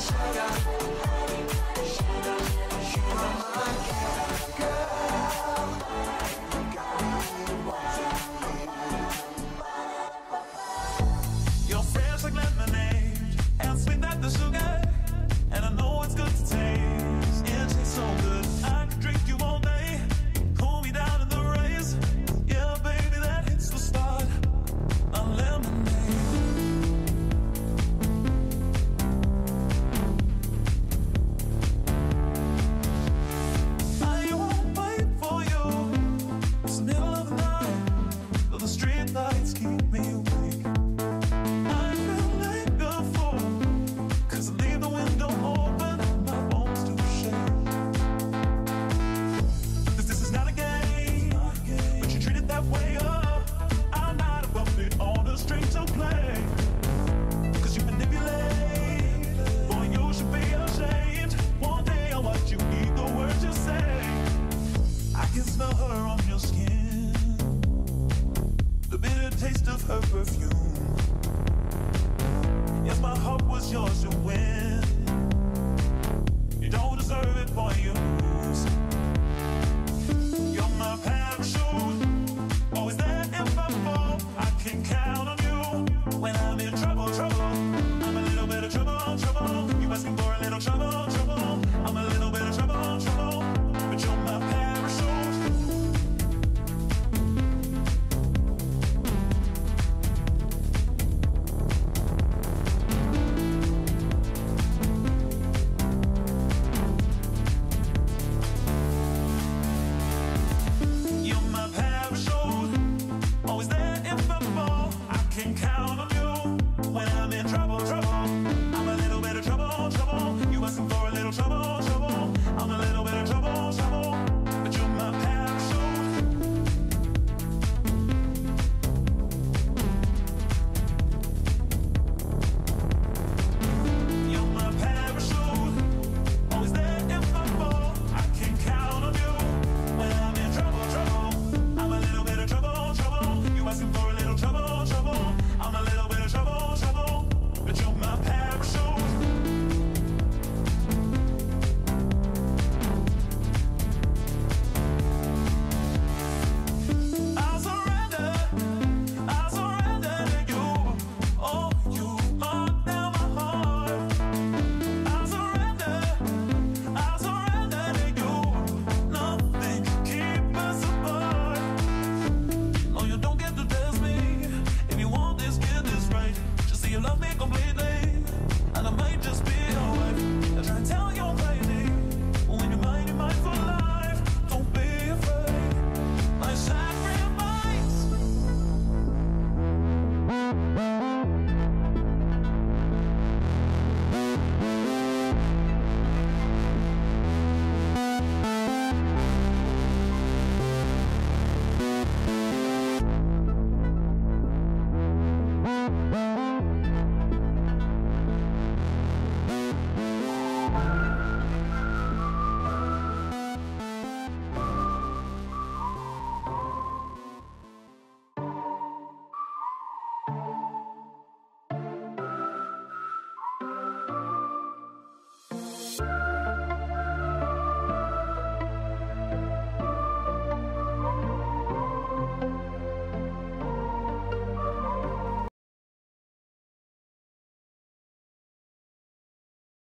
sugar,